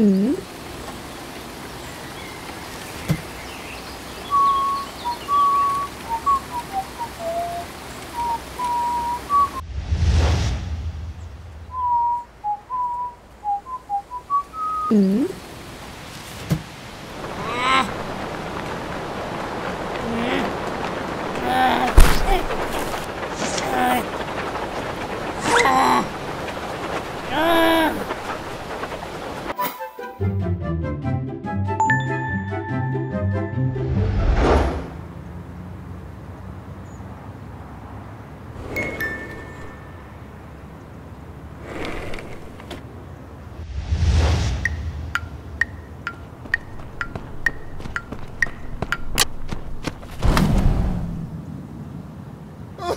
嗯。嗯。